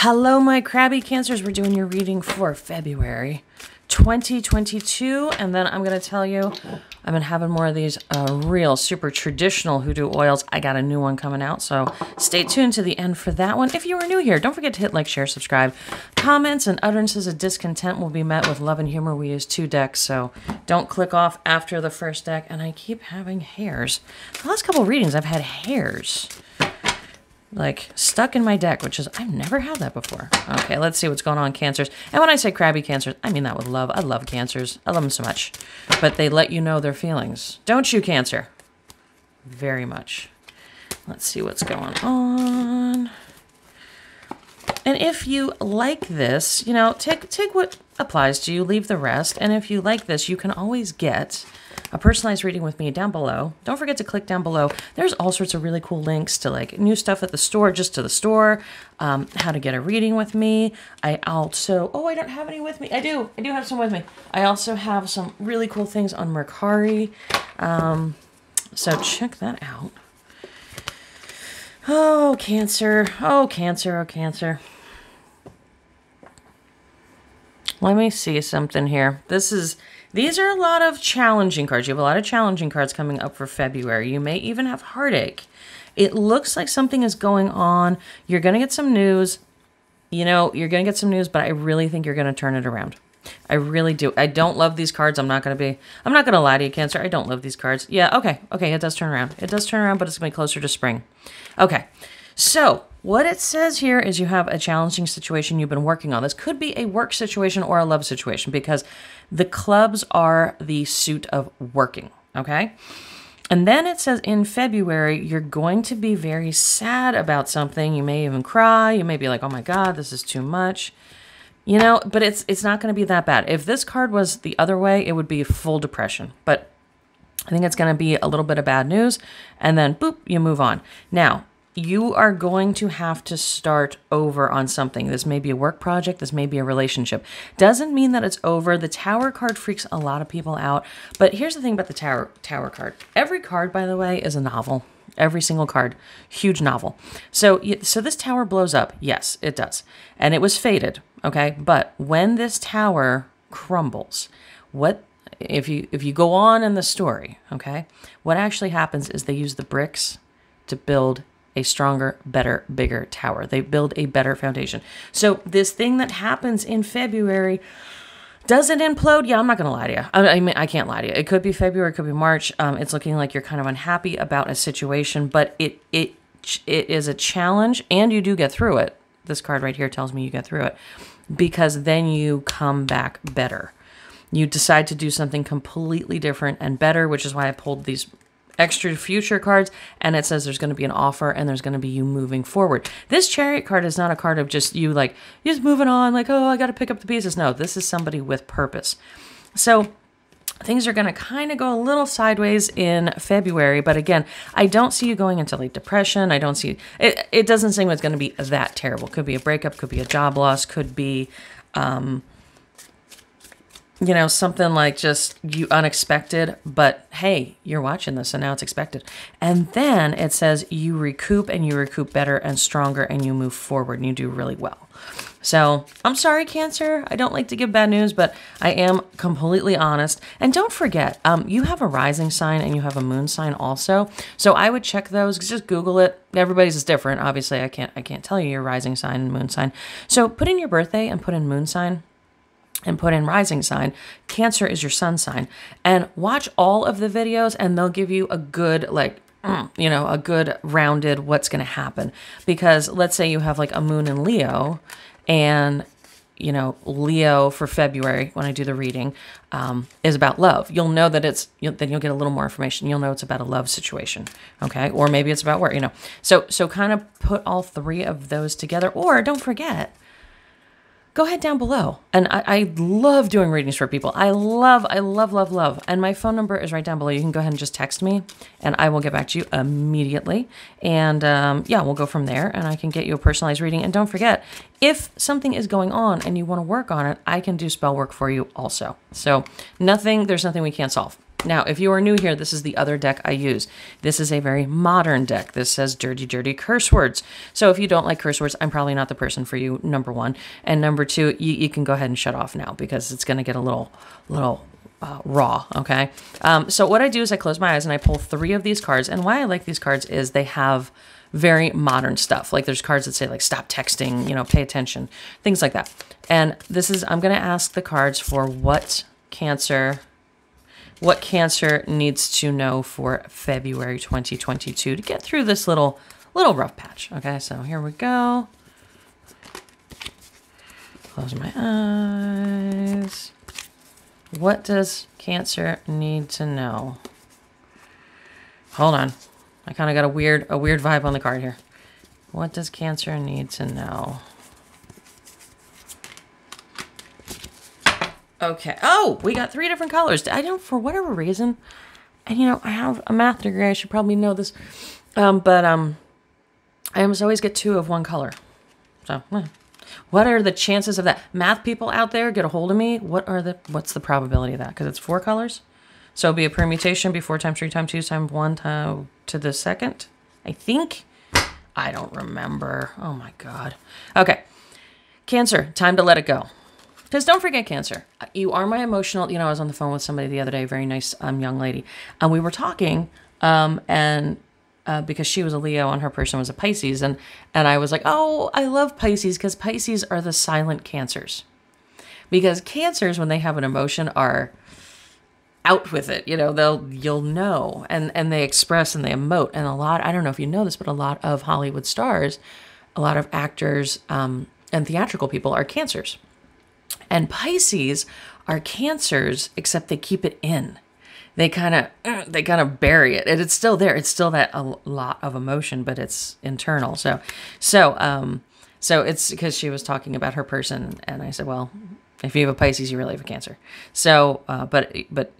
Hello, my crabby cancers. We're doing your reading for February 2022. And then I'm going to tell you, I've been having more of these uh, real super traditional hoodoo oils. I got a new one coming out. So stay tuned to the end for that one. If you are new here, don't forget to hit like, share, subscribe. Comments and utterances of discontent will be met with love and humor. We use two decks. So don't click off after the first deck. And I keep having hairs. The last couple readings, I've had hairs like stuck in my deck, which is I've never had that before. Okay, let's see what's going on, cancers. And when I say crabby cancers, I mean that with love. I love cancers. I love them so much. But they let you know their feelings. Don't you, cancer? Very much. Let's see what's going on. And if you like this, you know, take take what applies to you, leave the rest. And if you like this, you can always get a personalized reading with me down below. Don't forget to click down below. There's all sorts of really cool links to like new stuff at the store, just to the store, um, how to get a reading with me. I also, oh, I don't have any with me. I do. I do have some with me. I also have some really cool things on Mercari. Um, so check that out. Oh, Cancer. Oh, Cancer. Oh, Cancer. Let me see something here. This is these are a lot of challenging cards. You have a lot of challenging cards coming up for February. You may even have heartache. It looks like something is going on. You're going to get some news. You know, you're going to get some news, but I really think you're going to turn it around. I really do. I don't love these cards. I'm not going to be, I'm not going to lie to you, Cancer. I don't love these cards. Yeah, okay. Okay, it does turn around. It does turn around, but it's going to be closer to spring. Okay, so what it says here is you have a challenging situation you've been working on. This could be a work situation or a love situation because the clubs are the suit of working, okay? And then it says in February, you're going to be very sad about something. You may even cry. You may be like, oh my God, this is too much. You know, but it's it's not going to be that bad. If this card was the other way, it would be full depression. But I think it's going to be a little bit of bad news. And then, boop, you move on. Now, you are going to have to start over on something. This may be a work project, this may be a relationship. Doesn't mean that it's over. The tower card freaks a lot of people out. But here's the thing about the tower tower card. Every card, by the way, is a novel. Every single card, huge novel. So so this tower blows up. Yes, it does. And it was faded, okay? But when this tower crumbles, what if you if you go on in the story, okay? What actually happens is they use the bricks to build a stronger, better, bigger tower. They build a better foundation. So this thing that happens in February does it implode? Yeah, I'm not gonna lie to you. I, I mean, I can't lie to you. It could be February, it could be March. Um, it's looking like you're kind of unhappy about a situation, but it it it is a challenge, and you do get through it. This card right here tells me you get through it because then you come back better. You decide to do something completely different and better, which is why I pulled these extra future cards and it says there's going to be an offer and there's going to be you moving forward. This chariot card is not a card of just you like just moving on like oh I got to pick up the pieces. No, this is somebody with purpose. So things are going to kind of go a little sideways in February, but again, I don't see you going into like depression. I don't see it it doesn't seem it's going to be that terrible. Could be a breakup, could be a job loss, could be um you know, something like just you unexpected, but hey, you're watching this and now it's expected. And then it says you recoup and you recoup better and stronger and you move forward and you do really well. So I'm sorry, Cancer. I don't like to give bad news, but I am completely honest. And don't forget, um, you have a rising sign and you have a moon sign also. So I would check those. Just Google it. Everybody's is different. Obviously, I can't I can't tell you your rising sign and moon sign. So put in your birthday and put in moon sign and put in rising sign. Cancer is your sun sign. And watch all of the videos and they'll give you a good, like, mm, you know, a good rounded what's going to happen. Because let's say you have like a moon in Leo and you know, Leo for February when I do the reading um, is about love. You'll know that it's you'll, then you'll get a little more information. You'll know it's about a love situation, okay, or maybe it's about work. You know, so so kind of put all three of those together. Or don't forget, go ahead down below. And I, I, love doing readings for people. I love, I love, love, love. And my phone number is right down below. You can go ahead and just text me and I will get back to you immediately. And um, yeah, we'll go from there and I can get you a personalized reading. And don't forget, if something is going on and you want to work on it, I can do spell work for you also. So nothing, there's nothing we can't solve. Now, if you are new here, this is the other deck I use. This is a very modern deck. This says dirty, dirty curse words. So if you don't like curse words, I'm probably not the person for you, number one. And number two, you, you can go ahead and shut off now because it's going to get a little, little uh, raw. Okay. Um, so what I do is I close my eyes and I pull three of these cards. And why I like these cards is they have very modern stuff. Like there's cards that say like stop texting, you know, pay attention, things like that. And this is I'm going to ask the cards for what cancer what cancer needs to know for February 2022 to get through this little little rough patch. Okay, so here we go. Close my eyes. What does Cancer need to know? Hold on. I kind of got a weird a weird vibe on the card here. What does Cancer need to know? Okay. Oh, we got three different colors. I don't, for whatever reason, and you know, I have a math degree. I should probably know this. Um, but um, I almost always get two of one color. So, eh. what are the chances of that? Math people out there, get a hold of me. What are the, what's the probability of that? Because it's four colors. So it'll be a permutation, be four times three times two times one time to the second. I think. I don't remember. Oh my God. Okay. Cancer, time to let it go. Because don't forget cancer. You are my emotional. You know, I was on the phone with somebody the other day, very nice um, young lady, and we were talking, um, and uh, because she was a Leo and her person was a Pisces, and and I was like, oh, I love Pisces because Pisces are the silent cancers, because cancers when they have an emotion are out with it you know they'll you'll know and and they express and they emote and a lot i don't know if you know this but a lot of hollywood stars a lot of actors um, and theatrical people are cancers and Pisces are cancers, except they keep it in. They kind of uh, they kind of bury it, and it's still there. It's still that a lot of emotion, but it's internal. So, so um, so it's because she was talking about her person, and I said, well, if you have a Pisces, you really have a Cancer. So, uh, but but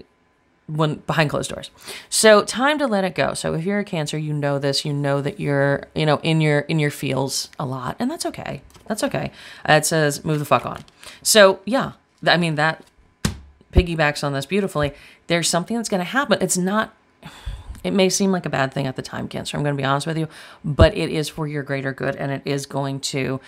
when behind closed doors. So time to let it go. So if you're a cancer, you know this, you know that you're, you know, in your in your feels a lot, and that's okay. That's okay. It says move the fuck on. So yeah, I mean that piggybacks on this beautifully. There's something that's going to happen. It's not. It may seem like a bad thing at the time, Cancer. I'm going to be honest with you, but it is for your greater good, and it is going to.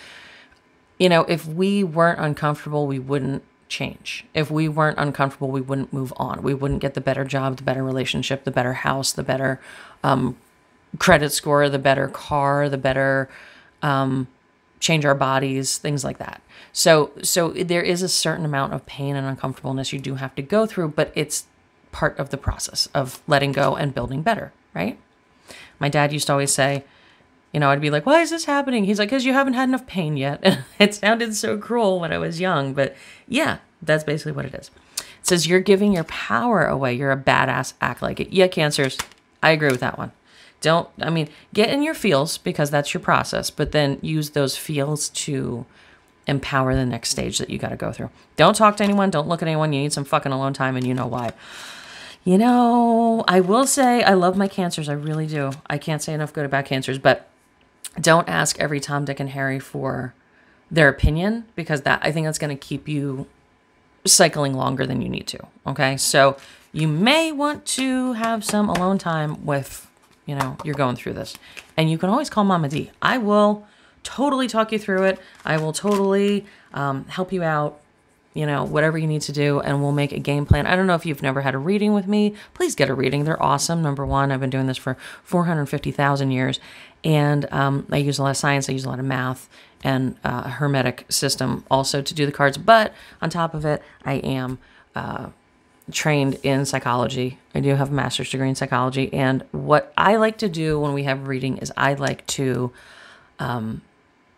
You know, if we weren't uncomfortable, we wouldn't change. If we weren't uncomfortable, we wouldn't move on. We wouldn't get the better job, the better relationship, the better house, the better um, credit score, the better car, the better um, change our bodies, things like that. So, so there is a certain amount of pain and uncomfortableness you do have to go through, but it's part of the process of letting go and building better, right? My dad used to always say, you know, I'd be like, why is this happening? He's like, because you haven't had enough pain yet. it sounded so cruel when I was young, but yeah, that's basically what it is. It says you're giving your power away. You're a badass. Act like it. Yeah, cancers. I agree with that one. Don't, I mean, get in your feels because that's your process, but then use those feels to empower the next stage that you got to go through. Don't talk to anyone. Don't look at anyone. You need some fucking alone time, and you know why. You know, I will say I love my cancers. I really do. I can't say enough good about cancers, but don't ask every Tom, Dick, and Harry for their opinion because that I think that's going to keep you cycling longer than you need to. Okay. So you may want to have some alone time with, you know, you're going through this. And you can always call Moma D. I will totally talk you through it. I will totally um, help you out, you know, whatever you need to do, and we'll make a game plan. I don't know if you've never had a reading with me. Please get a reading. They're awesome. Number one, I've been doing this for 450,000 years, and um, I use a lot of science, I use a lot of math, and uh, a hermetic system also to do the cards. But on top of it, I am uh, trained in psychology. I do have a master's degree in psychology. And what I like to do when we have a reading is I like to um,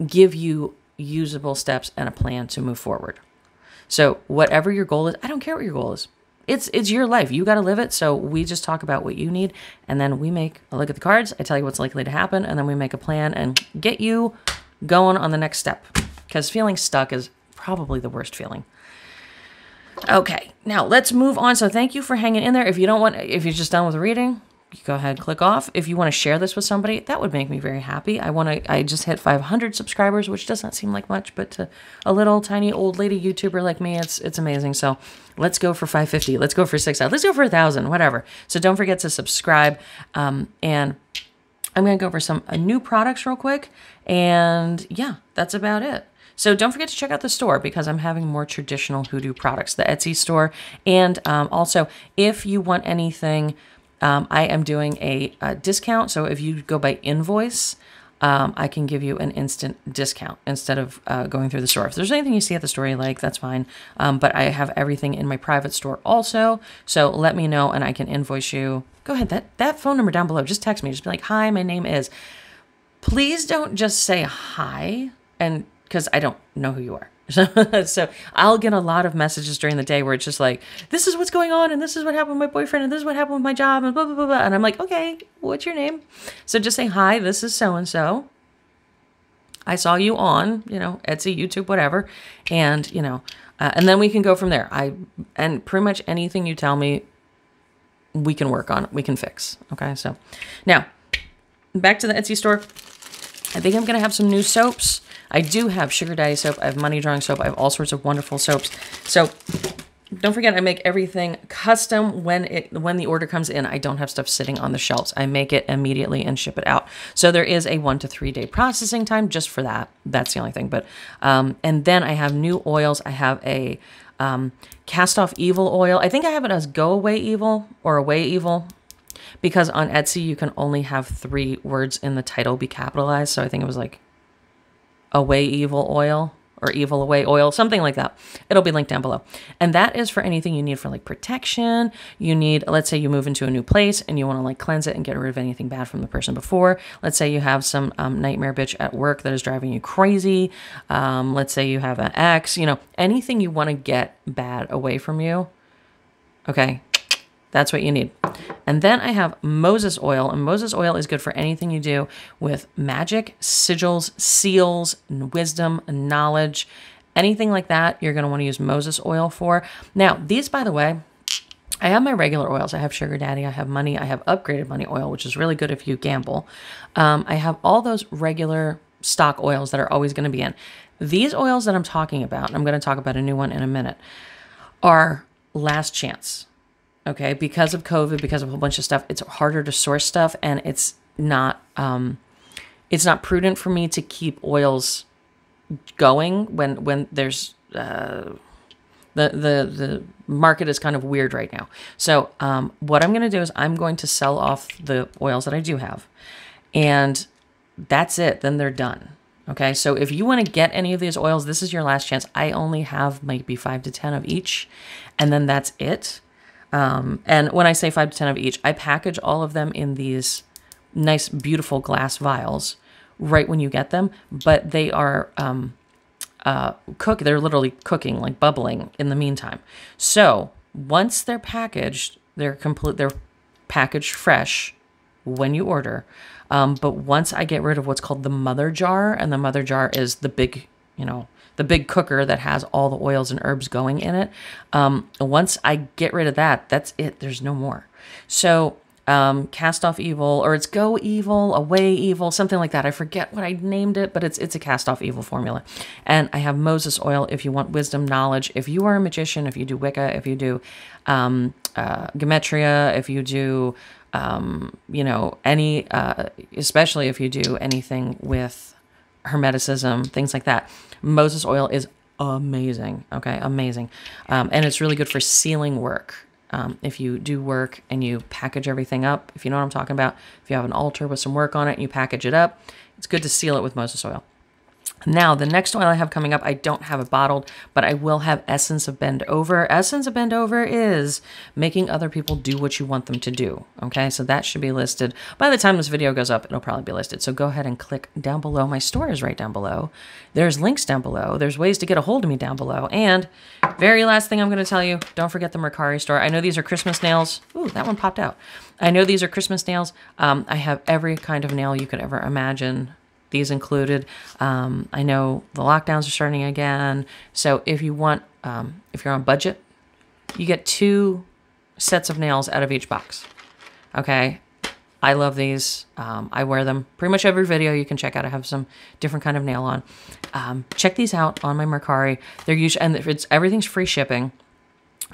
give you usable steps and a plan to move forward. So whatever your goal is, I don't care what your goal is. It's it's your life. You got to live it. So we just talk about what you need and then we make a look at the cards. I tell you what's likely to happen and then we make a plan and get you going on the next step because feeling stuck is probably the worst feeling. Okay, now let's move on. So thank you for hanging in there. If you don't want, if you're just done with reading, go ahead click off. If you want to share this with somebody that would make me very happy. I want to i just hit 500 subscribers which doesn't seem like much but to a little tiny old lady youtuber like me it's it's amazing. So let's go for 550 let's go for 6,000 let's go for a thousand whatever. So don't forget to subscribe um, and i'm going to go over some uh, new products real quick and yeah that's about it. So don't forget to check out the store because I'm having more traditional hoodoo products, the Etsy store. And um, also, if you want anything um, I am doing a, a, discount. So if you go by invoice, um, I can give you an instant discount instead of uh, going through the store. If there's anything you see at the store you like, that's fine. Um, but I have everything in my private store also. So let me know and I can invoice you. Go ahead. That, that phone number down below, just text me. Just be like, hi, my name is. Please don't just say hi and because I don't know who you are. so I'll get a lot of messages during the day where it's just like, this is what's going on, and this is what happened with my boyfriend, and this is what happened with my job, and blah, blah, blah, blah. And I'm like, okay, what's your name? So just say, hi, this is so and so. I saw you on, you know, Etsy, YouTube, whatever. And, you know, uh, and then we can go from there. I, and pretty much anything you tell me, we can work on, we can fix. Okay. So now back to the Etsy store. I think I'm going to have some new soaps. I do have Sugar Daddy soap. I have Money Drawing soap. I have all sorts of wonderful soaps. So don't forget, I make everything custom when it when the order comes in. I don't have stuff sitting on the shelves. I make it immediately and ship it out. So there is a one to three day processing time just for that. That's the only thing. But um, and then I have new oils. I have a um, cast off evil oil. I think I have it as go away evil or away evil because on Etsy you can only have three words in the title be capitalized. So I think it was like away evil oil or evil away oil, something like that. It'll be linked down below. And that is for anything you need for like protection. You need, let's say you move into a new place and you want to like cleanse it and get rid of anything bad from the person before. Let's say you have some um, nightmare bitch at work that is driving you crazy. Um, let's say you have an ex, you know, anything you want to get bad away from you. Okay, that's what you need. And then I have Moses oil, and Moses oil is good for anything you do with magic, sigils, seals, wisdom, knowledge, anything like that. You're going to want to use Moses oil for. Now, these, by the way, I have my regular oils. I have Sugar Daddy. I have Money. I have upgraded Money oil, which is really good if you gamble. Um, I have all those regular stock oils that are always going to be in. These oils that I'm talking about, and I'm going to talk about a new one in a minute, are last chance okay because of covid because of a whole bunch of stuff it's harder to source stuff and it's not um it's not prudent for me to keep oils going when when there's uh the the the market is kind of weird right now. So um what i'm going to do is i'm going to sell off the oils that i do have and that's it then they're done okay? So if you want to get any of these oils this is your last chance. I only have maybe five to ten of each and then that's it um, and when I say five to 10 of each, I package all of them in these nice, beautiful glass vials right when you get them, but they are um, uh, cook. They're literally cooking, like bubbling in the meantime. So once they're packaged, they're complete. They're packaged fresh when you order. Um, but once I get rid of what's called the mother jar, and the mother jar is the big, you know, the big cooker that has all the oils and herbs going in it. Um, once I get rid of that, that's it. There's no more. So um, cast off evil, or it's go evil, away evil, something like that. I forget what I named it, but it's it's a cast off evil formula. And I have Moses oil if you want wisdom, knowledge. If you are a magician, if you do Wicca, if you do um, uh, Gematria, if you do um, you know any, uh, especially if you do anything with Hermeticism, things like that. Moses oil is amazing. Okay, amazing. Um, and it's really good for sealing work. Um, if you do work and you package everything up, if you know what I'm talking about, if you have an altar with some work on it and you package it up, it's good to seal it with Moses oil. Now, the next oil I have coming up, I don't have it bottled, but I will have Essence of Bend Over. Essence of Bend Over is making other people do what you want them to do. Okay, so that should be listed. By the time this video goes up, it'll probably be listed. So go ahead and click down below. My store is right down below. There's links down below. There's ways to get a hold of me down below. And very last thing I'm going to tell you, don't forget the Mercari store. I know these are Christmas nails. Ooh, that one popped out. I know these are Christmas nails. Um, I have every kind of nail you could ever imagine these included. Um, I know the lockdowns are starting again. So if you want, um, if you're on budget, you get two sets of nails out of each box. Okay. I love these. Um, I wear them pretty much every video you can check out. I have some different kind of nail on. Um, check these out on my Mercari. They're usually and if it's everything's free shipping.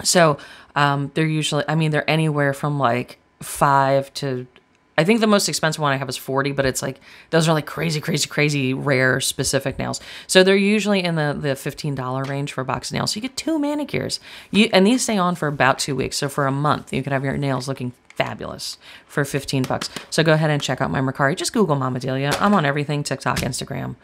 So um, they're usually, I mean, they're anywhere from like five to I think the most expensive one I have is 40, but it's like those are like crazy, crazy, crazy rare specific nails. So they're usually in the, the $15 range for a box of nails. So you get two manicures. You and these stay on for about two weeks. So for a month, you can have your nails looking fabulous for 15 bucks. So go ahead and check out my Mercari. Just Google Moma Delia. I'm on everything TikTok, Instagram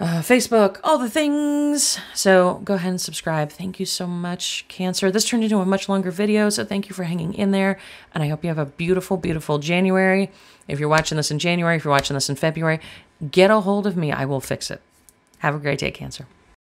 uh, Facebook, all the things. So go ahead and subscribe. Thank you so much, Cancer. This turned into a much longer video, so thank you for hanging in there. And I hope you have a beautiful, beautiful January. If you're watching this in January, if you're watching this in February, get a hold of me. I will fix it. Have a great day, Cancer.